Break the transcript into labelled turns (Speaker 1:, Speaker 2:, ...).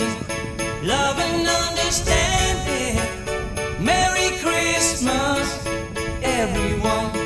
Speaker 1: Love and understanding. Merry Christmas, everyone.